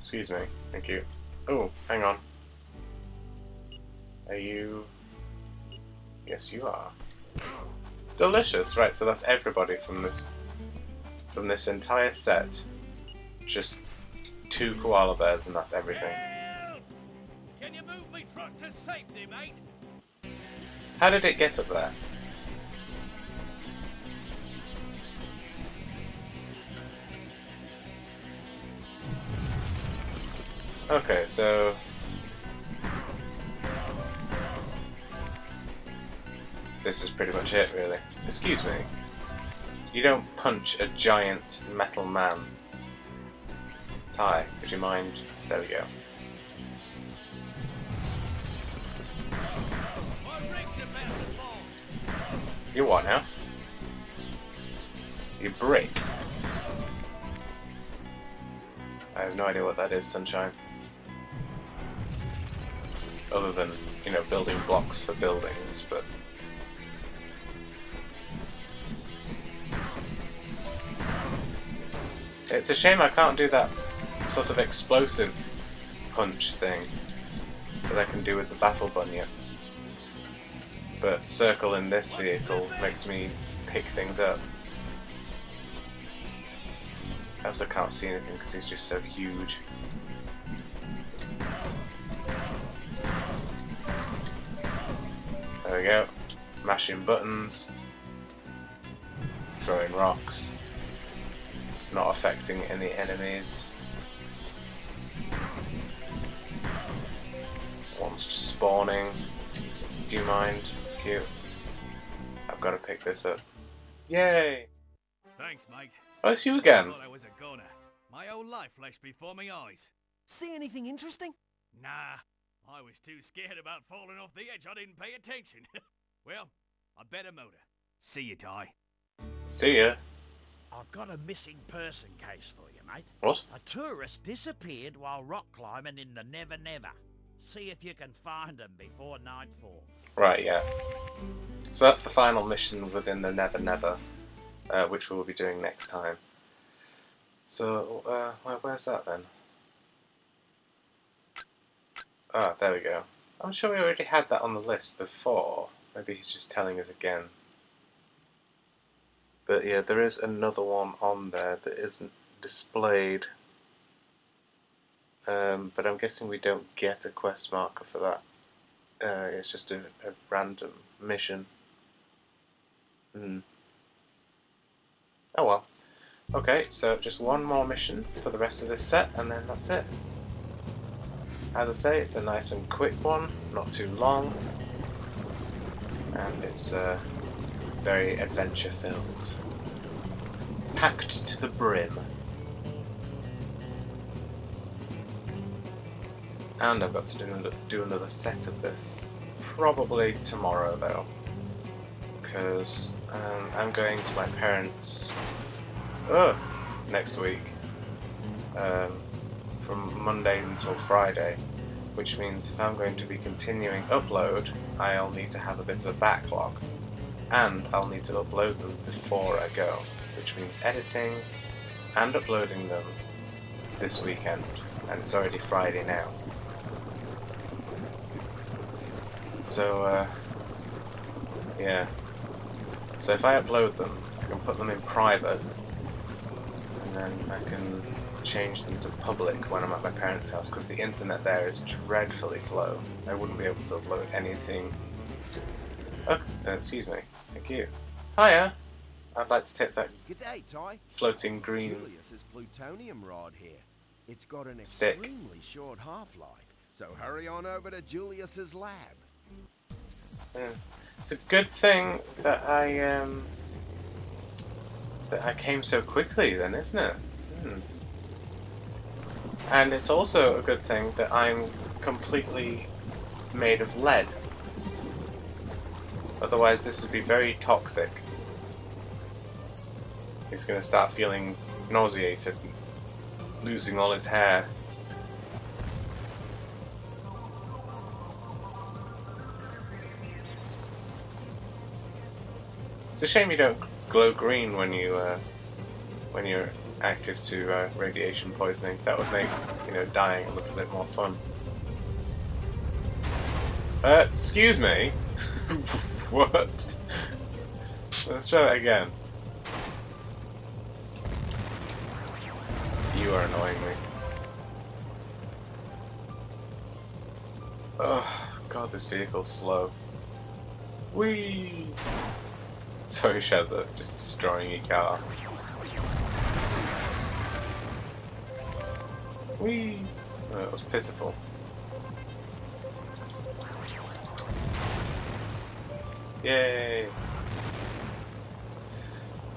Excuse me. Thank you. Oh, hang on. Are you... Yes, you are. Delicious. Right, so that's everybody from this from this entire set. Just two koala bears and that's everything. Can you move me truck to safety, mate? How did it get up there? Okay, so... This is pretty much it, really. Excuse me. You don't punch a giant metal man. Ty, would you mind? There we go. You what now? You brick. I have no idea what that is, Sunshine. Other than, you know, building blocks for buildings, but... It's a shame I can't do that sort of explosive punch thing that I can do with the battle bunyip but circle in this vehicle makes me pick things up. I also can't see anything because he's just so huge. We go. Mashing buttons. Throwing rocks. Not affecting any enemies. One's just spawning. Do you mind? Cute. I've got to pick this up. Yay! Thanks, mate. Oh, it's you again. Thought I was a goner. My whole life flashed before my eyes. See anything interesting? Nah, I was too scared about falling off the edge I didn't pay attention. well, I better motor. See you, Ty. See ya. I've got a missing person case for you, mate. What? A tourist disappeared while rock climbing in the Never Never. See if you can find him before nightfall. Right, yeah. So that's the final mission within the Never Never, uh, which we'll be doing next time. So, uh, where's that then? Ah, there we go. I'm sure we already had that on the list before. Maybe he's just telling us again. But yeah, there is another one on there that isn't displayed. Um, but I'm guessing we don't get a quest marker for that. Uh, it's just a, a random mission. Hmm. Oh well. Okay, so just one more mission for the rest of this set, and then that's it. As I say, it's a nice and quick one, not too long, and it's uh, very adventure filled. Packed to the brim. And I've got to do another, do another set of this. Probably tomorrow though. Because um, I'm going to my parents' oh, next week. Um, from Monday until Friday. Which means if I'm going to be continuing upload, I'll need to have a bit of a backlog. And I'll need to upload them before I go. Which means editing and uploading them this weekend. And it's already Friday now. So, uh, yeah. So if I upload them, I can put them in private, and then I can change them to public when I'm at my parents' house, because the internet there is dreadfully slow. I wouldn't be able to upload anything. Oh, uh, excuse me. Thank you. Hiya! I'd like to take that G'day, Ty. floating green Julius's plutonium rod here. It's got an Stick. extremely short half-life, so hurry on over to Julius's lab. Yeah. It's a good thing that I um that I came so quickly then, isn't it? Hmm. And it's also a good thing that I'm completely made of lead. Otherwise this would be very toxic. He's gonna start feeling nauseated, losing all his hair. It's a shame you don't glow green when you uh, when you're active to uh, radiation poisoning. That would make, you know, dying look a bit more fun. Uh, excuse me? what? Let's try that again. You are annoying me. Oh, God, this vehicle's slow. Whee! Sorry, Shazza, just destroying your car. Whee! Oh, that was pitiful. Yay!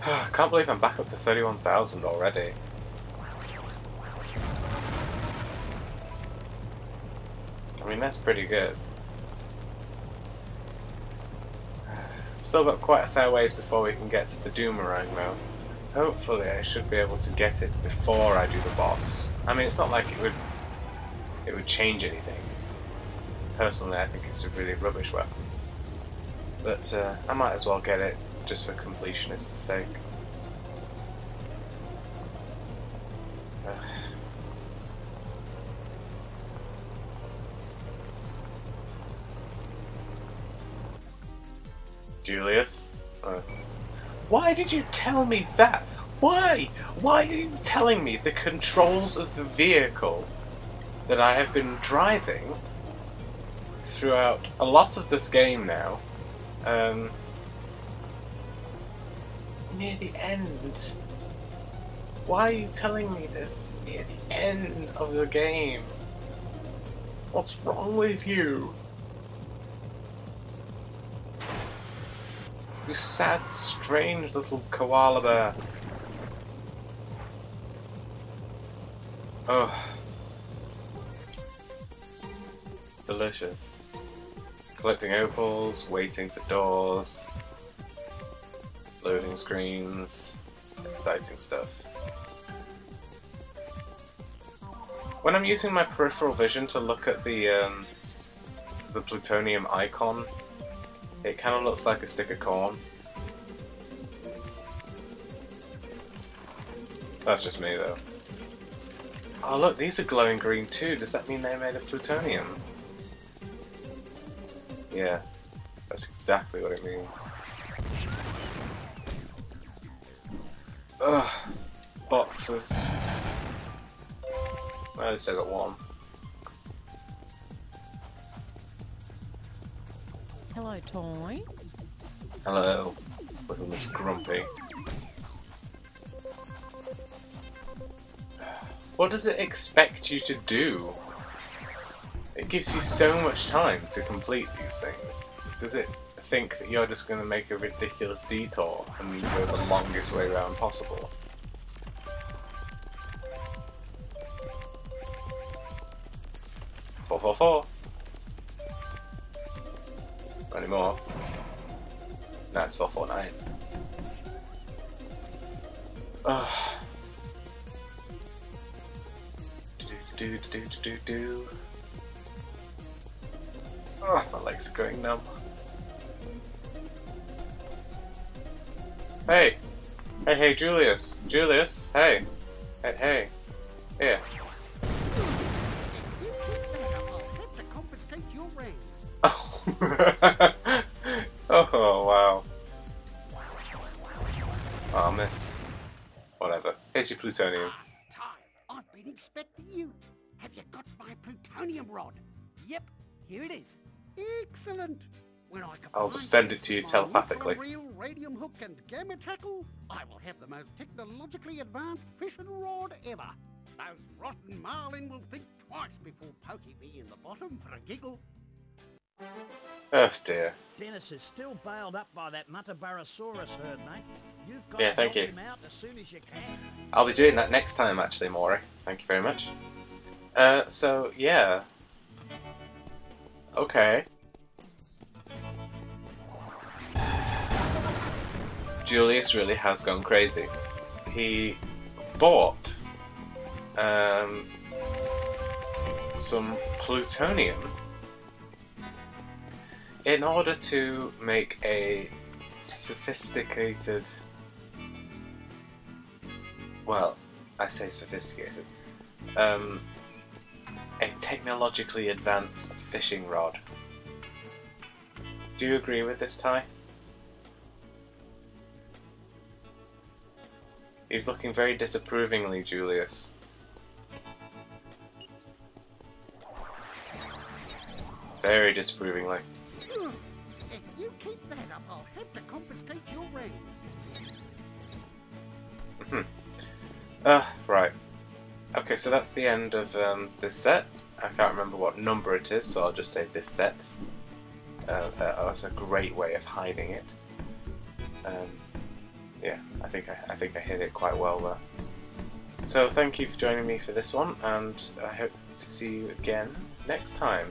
I can't believe I'm back up to 31,000 already. I mean, that's pretty good. Still got quite a fair ways before we can get to the Doomerang though. Hopefully I should be able to get it before I do the boss. I mean, it's not like it would it would change anything. Personally, I think it's a really rubbish weapon. But uh, I might as well get it just for completionist's sake. Julius? Uh, why did you tell me that? Why? Why are you telling me the controls of the vehicle that I have been driving throughout a lot of this game now? Um, near the end. Why are you telling me this near the end of the game? What's wrong with you? You sad, strange little koala bear. Oh. Delicious. Collecting opals, waiting for doors, loading screens, exciting stuff. When I'm using my peripheral vision to look at the um, the plutonium icon, it kind of looks like a stick of corn. That's just me though. Oh look, these are glowing green too. Does that mean they're made of plutonium? Yeah, that's exactly what it means. Ugh, boxes. I got one. Hello, Toy. Hello, little Miss Grumpy. What does it expect you to do? It gives you so much time to complete these things. Does it think that you're just going to make a ridiculous detour and go the longest way around possible? Four, four, four. Anymore. No, it's four, four, nine. Ugh. Ah. Do do do do do do. Oh, my legs are going numb. Hey! Hey, hey, Julius! Julius! Hey! Hey, hey! Here. confiscate your. oh, wow. Oh, I missed. Whatever. Here's your plutonium. Time. I've been expecting you. Have you got my plutonium rod? Yep, here it is. Excellent. When I I'll just send it to you telepathically. Real radium hook and gamma tackle, I will have the most technologically advanced fishing rod ever. Those rotten marlin will think twice before poking me in the bottom for a giggle. Oh dear. Dennis is still bailed up by that Mutabarosaurus herd, mate. You've got Yeah, thank you. him out as soon as you. I'll be doing that next time, actually, Maurie. Thank you very much. Uh, so, yeah. Okay. Julius really has gone crazy. He bought um, some plutonium in order to make a sophisticated well, I say sophisticated, um, a technologically advanced fishing rod. Do you agree with this, Ty? He's looking very disapprovingly, Julius. Very disapprovingly. I'll have to confiscate your reins. Ah, right. Okay, so that's the end of um, this set. I can't remember what number it is, so I'll just say this set. Uh, uh, that's a great way of hiding it. Um, yeah, I think I, I think I hit it quite well there. So thank you for joining me for this one, and I hope to see you again next time.